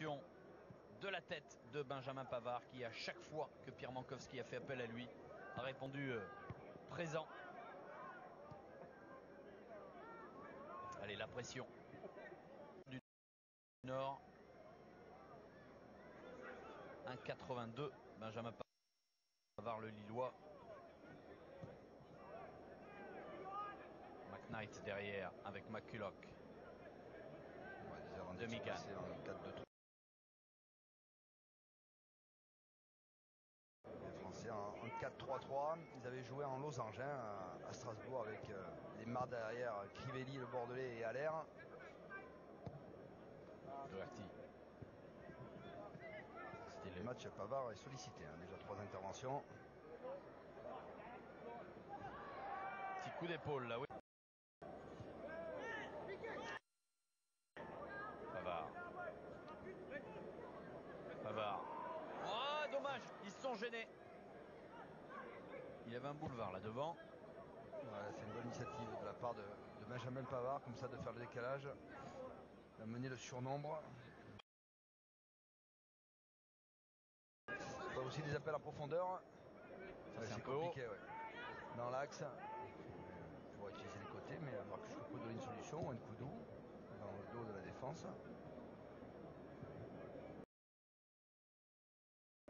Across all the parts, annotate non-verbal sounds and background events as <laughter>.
De la tête de Benjamin Pavard qui à chaque fois que Pierre Mankowski a fait appel à lui a répondu euh, présent. Allez, la pression du Nord. 1,82 Benjamin Pavard le Lillois. McKnight derrière avec McCulloch. Ouais, Demi-canne. 4-3-3. Ils avaient joué en losange hein, à, Strasbourg avec euh, les marres derrière Crivelli, le Bordelais et Allaire. Doherty. C'était Le le match Pavard est sollicité. hein, déjà trois interventions. petit coup d'épaule là, oui. Pavard. Pavard. Oh, dommage, ils se sont gênés. Il avait un boulevard là devant. Voilà, c'est une bonne initiative de la part de, de Benjamin Pavard, comme ça, de faire le décalage, d'amener le surnombre. Pas aussi des appels en profondeur. Ouais, c'est compliqué, ouais. Dans l'axe, pour utiliser les côtés, mais Marc Choucault donne une solution, un coup doux dans le dos de la défense.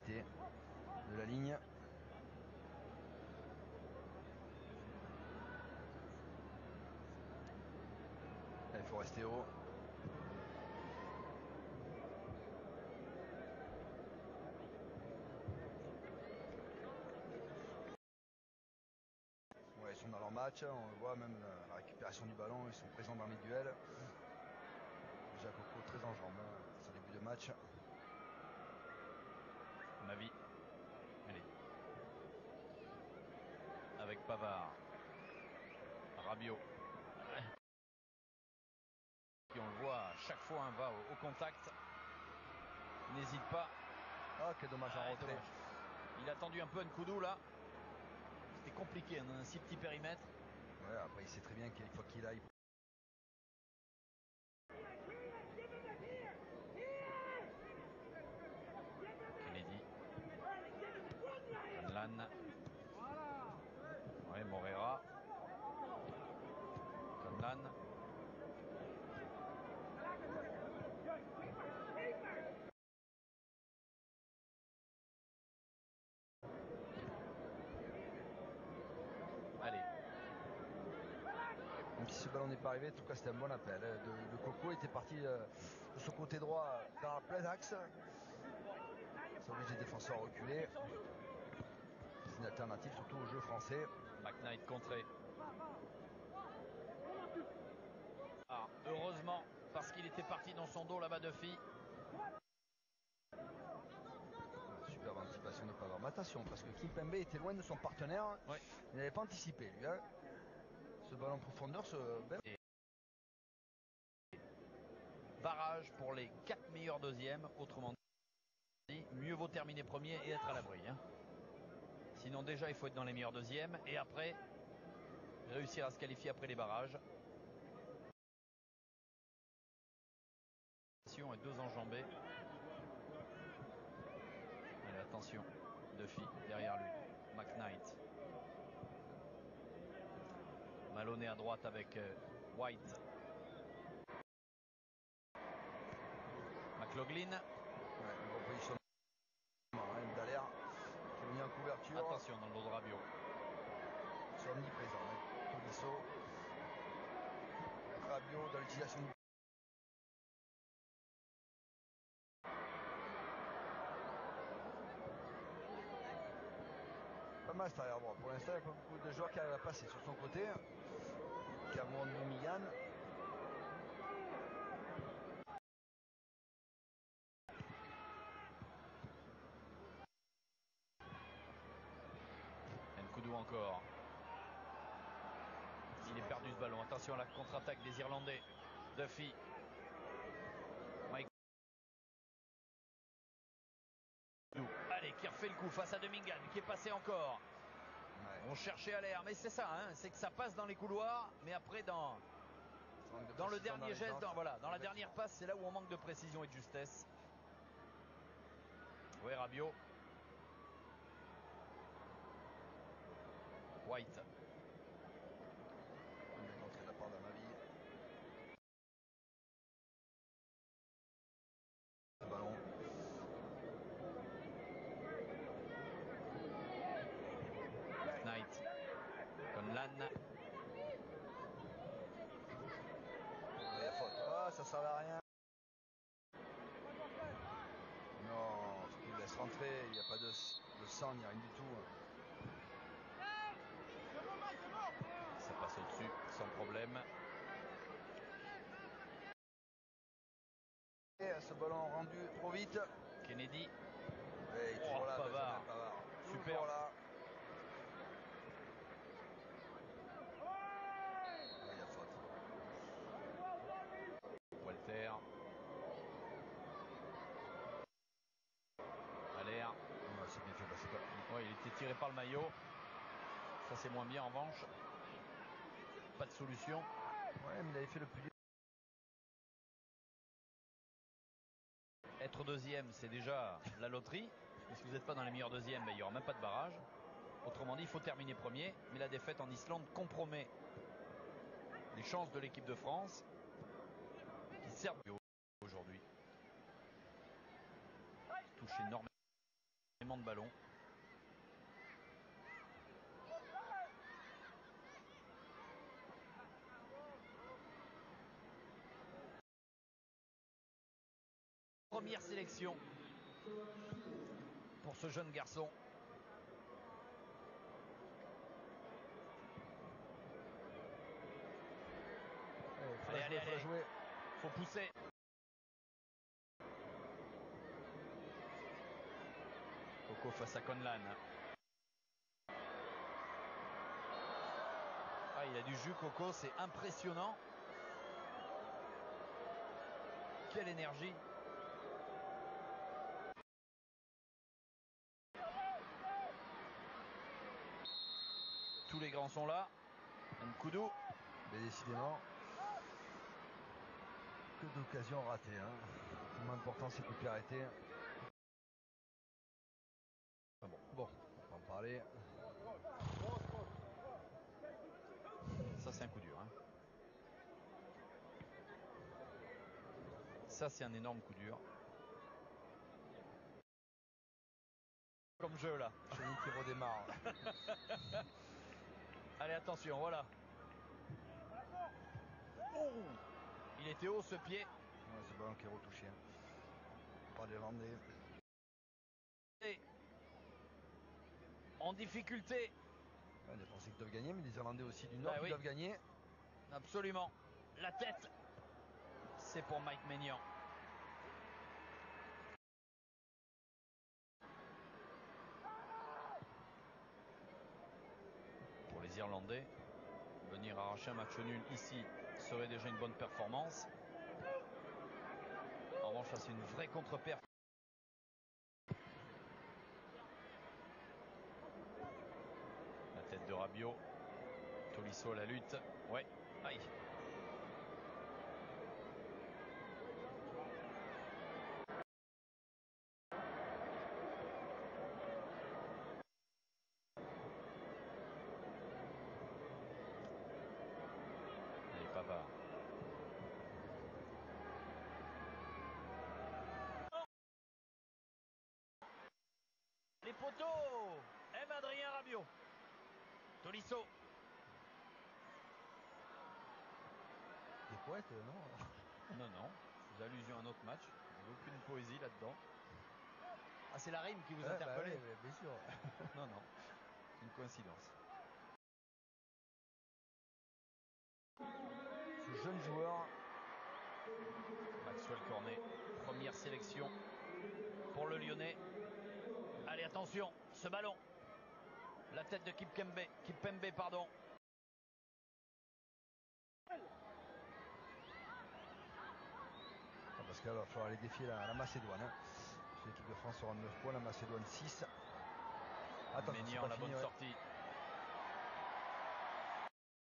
De la ligne. Ouais, ils sont dans leur match, on le voit même la, récupération du ballon, ils sont présents dans les duels. Déjà Coco très en jambes, hein, ce début de match. Ma vie. Allez. Avec Pavard. Rabiot. Fois, un va au, au contact. N'hésite pas. Ah, quel dommage en Ah, retrait. dommage. Il a tendu un peu Nkoudou là. C'était compliqué, on a un si petit périmètre. Ouais, après il sait très bien qu'il faut qu'il aille. Kennedy. Conlan. Ouais, Morera. Conlan. Allez, Ce ballon n'est pas arrivé, en tout cas c'était un bon appel. hein. De- le Coco était parti euh, de son côté droit dans plein axe. Ça oblige les défenseurs à reculer. C'est une alternative surtout au jeu français. McKnight contré. Ah, heureusement, parce qu'il était parti dans son dos là-bas de fille. Superbe anticipation de Pavard. Mais attention, parce que Kimpembe était loin de son partenaire. Ouais. Il n'avait pas anticipé lui. hein. En profondeur, ce Barrage pour les 4 meilleurs deuxièmes, autrement dit, mieux vaut terminer premier et être à l'abri. hein. Sinon déjà il faut être dans les meilleurs deuxièmes et après réussir à se qualifier après les barrages. Et deux enjambés. Allez, attention, Duffy derrière lui, McKnight. Maloney à droite avec euh, White. McLaughlin, ouais, bon positionnement. hein, Dallaire qui est venu en couverture. attention dans le dos de Rabiot. Ils sont omniprésents. Hein. Tolisso. Rabiot dans l'utilisation du Pour l'instant, il n'y a pas beaucoup de joueurs qui arrivent à passer sur son côté. Cameron Migan. Nkoudou encore. Il est perdu ce ballon. Attention à la contre-attaque des Irlandais. Duffy. Refait le coup face à Domingan, qui est passé encore. Ouais. On cherchait à l'air, mais c'est ça, hein, c'est que ça passe dans les couloirs, mais après dans, dans le dernier geste, dans, voilà, dans la dernière passe, c'est là où on manque de précision et de justesse. Ouais, Rabiot. White. On est montré de la part d'un avis. Le ballon. Knight. Conlan. Il y a faute. À rien. Non, faut qu'il laisse rentrer. Il n'y a pas de, de sang, il n'y a rien du tout. Ça passe au-dessus sans problème. Et ce ballon rendu trop vite. Kennedy. Et Oh, toujours là, Pavard. Benjamin Pavard. Super. Toujours là. Ah, Il y a faute. Walter. Allaire. Ouais, c'est bien fait. bah, c'est pas- Ouais, il était tiré par le maillot. Ça c'est moins bien en revanche. Pas de solution. Ouais, mais il avait fait le plus dur. Être deuxième, c'est déjà la loterie. Et si vous n'êtes pas dans les meilleurs deuxièmes, ben, il n'y aura même pas de barrage. Autrement dit, il faut terminer premier. Mais la défaite en Islande compromet les chances de l'équipe de France qui servent aujourd'hui. Touche énormément de ballons. Première sélection pour ce jeune garçon. Ouais, faut Allez, la allez, jouer, faut jouer. Faut pousser. Coco face à Conlan. Ah, il a du jus, Coco, c'est impressionnant. Quelle énergie. Grands sont là. Nkoudou. Mais décidément, que d'occasions ratées. Hein. Le moins important, c'est de plus arrêter. Ah bon. Bon, on va en parler. Ça, c'est un coup dur. hein. Ça, c'est un énorme coup dur. Comme jeu, là. Chenille qui redémarre. <laughs> Allez, attention, voilà. Oh Il était haut, ce pied. Ouais, ce ballon qui est retouché. hein. Par les Landais. Et en difficulté. Ouais, les Français qui doivent gagner, mais les Irlandais aussi du Nord Bah qui oui. doivent gagner. Absolument. La tête. C'est pour Mike Maignan. Irlandais, venir arracher un match nul ici serait déjà une bonne performance. En revanche, c'est une vraie contre-perf. La tête de Rabiot. Tolisso à la lutte. Ouais. Aïe. Allez, Pavard. Les poteaux aime Adrien Rabiot. Tolisso. Des poètes, euh, non <laughs> Non, non. Vous allusion à un autre match. Il n'y a aucune poésie là-dedans. Ah, c'est la rime qui vous Ouais, bah interpellait Bien sûr. <laughs> Non, non. Une coïncidence. Ce jeune joueur, Maxwell Cornet, première sélection pour le Lyonnais. Allez, attention, ce ballon. La tête de Kipembe, Kipembe, pardon. Ah, parce qu'il va falloir aller défier la, la Macédoine. hein. L'équipe de France aura 9 points, la Macédoine 6. Attention, la bonne ouais. sortie.